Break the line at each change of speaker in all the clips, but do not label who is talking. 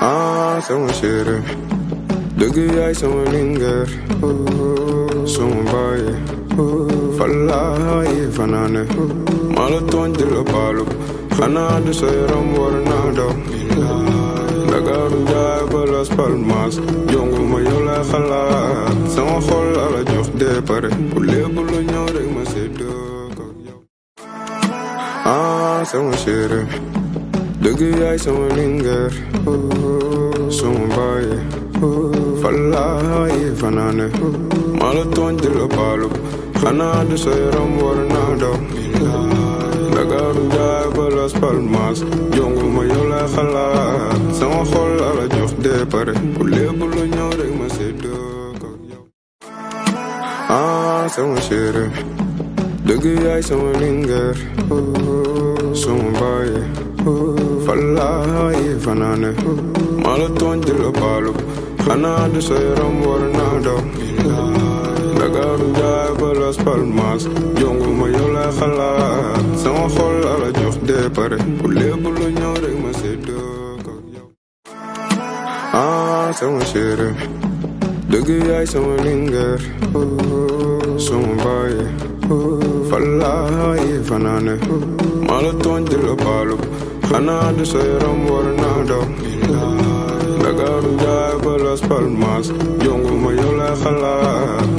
ah sama chérie dëgg yaay sama lingeer sama baaye fallaaye fanaane maa la tooñ di la baalu xanaa du sa yaram war naa daw Ndakaaru jaay ba Las Palmas. Jongu ma yow lay xalaat sama xol la la jox dee pare bu lépp lu ñëw rek ma séddoo ko ah chérie dëgg yaay sama lingeer sama baaye fallaaye fanaane maa la tooñ di la baalu xanaa du sa yaram war naa daw Ndakaaru jaay ba Las Palmas jongu ma yow lay xalaat sama xol la la jox dee pare. Bu lépp lu ñëw rek ma séddoo ko yow ah sama chérie dëgg yaay sama lingeer sama baaye fallaaye fanaane maa la tooñ di la baalu xanaa du sa yaram war naa daw Ndakaaru jaay ba Las Palmas jongu ma yow lay xalaat sama xol la la jox dee pare bu lépp lu ñëw rek ma yow ah sama chérie dëgg yaay sama lingeer sama baaye fallaaye fanaane maa la tooñ di la baalu xanaa du sa yaram war naa daw Ndakaaru jaay ba Las Palmas jongu ma yow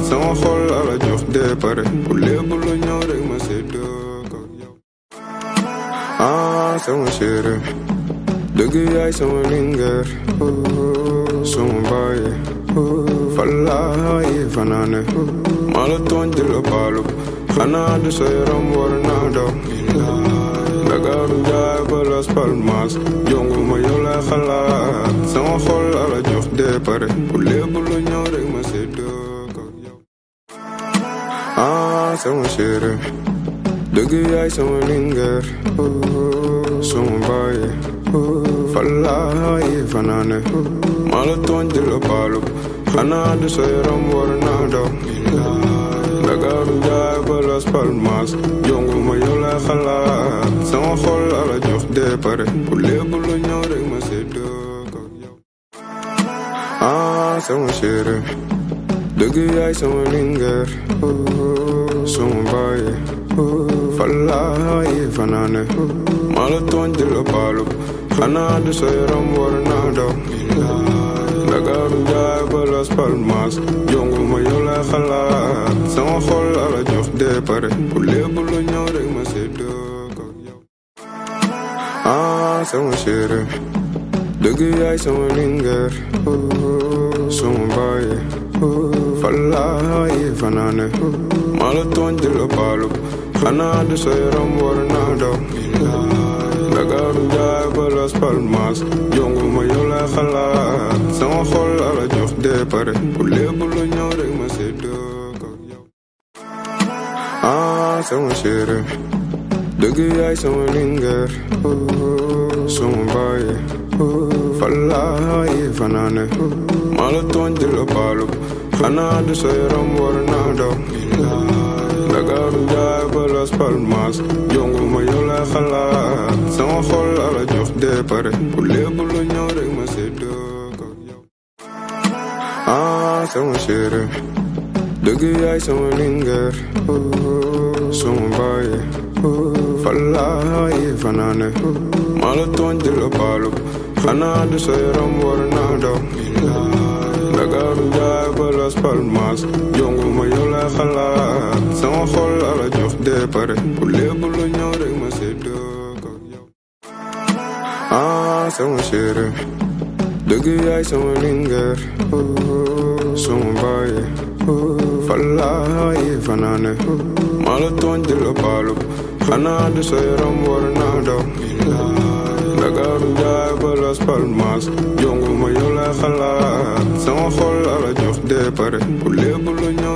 sama xol la la jox dee pare bu lépp lu ñëw ah sama chérie dëgg yaay sama lingeer sama baaye fallaaye fanaane maa la tooñ di la baalu xanaa du sa Ndakaaru jaay ba Las Palmas. Jongu ma yow lay xalaat sama xol la la jox dee pare bu lépp lu ñëw rek ma séddoo ko yow ah sama chérie dëgg yaay sama lingeer sama baaye fallaaye fanaane maa la tooñ di la baalu xanaa du sa yaram war naa daw Ndakaaru jaay ba Las Palmas. Jongu ma yow lay xalaat sama xol la la jox dee pare bu lépp lu ñëw rek ma séddoo ko yow ah sama chérie dëgg yaay sama lingeer sama baaye fallaaye fanaane maa la xanaa du sa yaram war naa daw Ndakaaru jaay ba Las Palmas. Jongu ma yow lay xalaat sama xol la la jox dee pare bu lépp lu ñëw rek ma séddoo ko ah sama chérie dëgg yaay sama lingeer sama baaye fallaaye fanaane maa la tooñ di la baalu xanaa du sa yaram war naa daw Ndakaaru jaay ba Las Palmas. Jongu ma yow lay xalaat la jox dee pare bu lépp lu ñëw rek ma séddoo ko yow ah sama chérie dëgg yaay sama lingeer sama baaye fallaaye fanaane maa la tooñ di la baalu xanaa du sa yaram war naa daw Ndakaaru jaay ba Las Palmas jongu ma yow lay xalaat sama xol la la jox dee pare. Bu lépp lu ñëw rek ah sama chérie dëgg yaay sama lingeer sama baaye fallaaye fanaane maa la tooñ di la baalu xanaa du sa yaram war naa daw Ndakaaru jaay ba Las Palmas. Jongu ma yow lay xalaat sama la la jox pare ma ah sama chérie dëgg yaay sama lingeer sama baaye fallaaye fanaane maa la tooñ di la baalu xanaa du sa yaram war naa daw Ndakaaru jaay ba Palmas jongu ma yow lay xalaat sama xol la la jox dee pare bu lépp lu ma